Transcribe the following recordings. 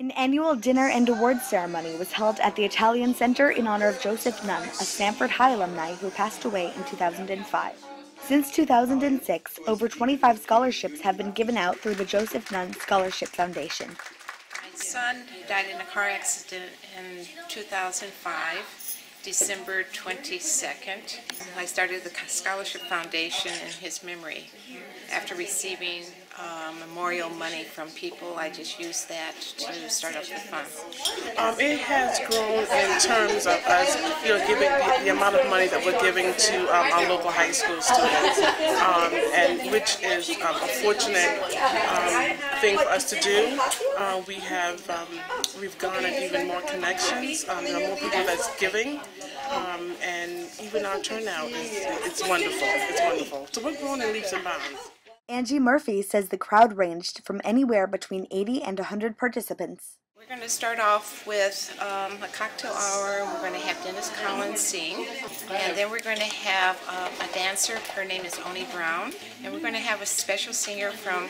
An annual dinner and awards ceremony was held at the Italian Center in honor of Joseph Nunn, a Stamford High alumni who passed away in 2005. Since 2006, over 25 scholarships have been given out through the Joseph Nunn Scholarship Foundation. My son died in a car accident in 2005. December 22nd. I started the Scholarship Foundation in his memory. After receiving uh, memorial money from people, I just used that to start up the fund. Um, it has grown in terms of us, you know, giving the, the amount of money that we're giving to um, our local high school students, um, and which is um, a fortunate um, thing for us to do. Uh, we have um, we've garnered even more connections. there are more people that's giving. Um, and even our turnout is it's wonderful. It's wonderful. So we're growing in leaps and bounds. Angie Murphy says the crowd ranged from anywhere between 80 and 100 participants. We're going to start off with um, a cocktail hour. We're going to have Dennis Collins sing, and then we're going to have uh, a dancer. Her name is Oni Brown, and we're going to have a special singer from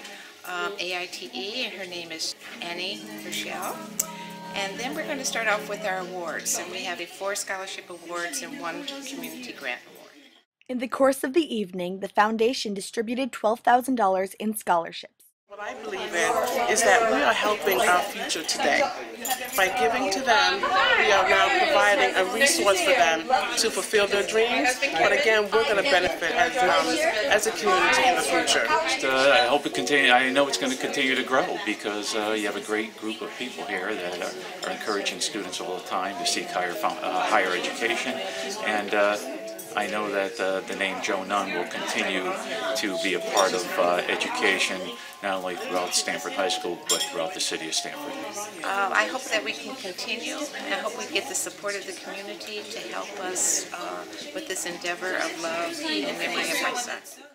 um, AITE, and her name is Annie Rochelle. And then we're going to start off with our awards, and we have a four scholarship awards and one community grant award. In the course of the evening, the foundation distributed $12,000 in scholarships. What I believe in is that we are helping our future today. By giving to them, we are now providing a resource for them to fulfill their dreams. But again, we're going to benefit as um, as a community in the future. Uh, I hope it continue. I know it's going to continue to grow because uh, you have a great group of people here that are, are encouraging students all the time to seek higher uh, higher education and uh, I know that uh, the name Joe Nunn will continue to be a part of uh, education, not only throughout Stamford High School, but throughout the city of Stamford. Uh, I hope that we can continue, and I hope we get the support of the community to help us uh, with this endeavor of love in memory of my son.